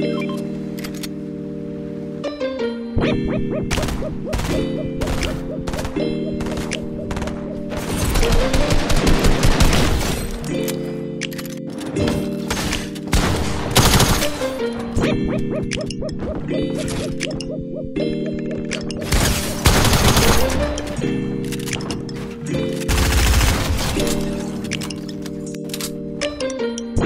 Thank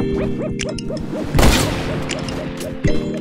Let's go.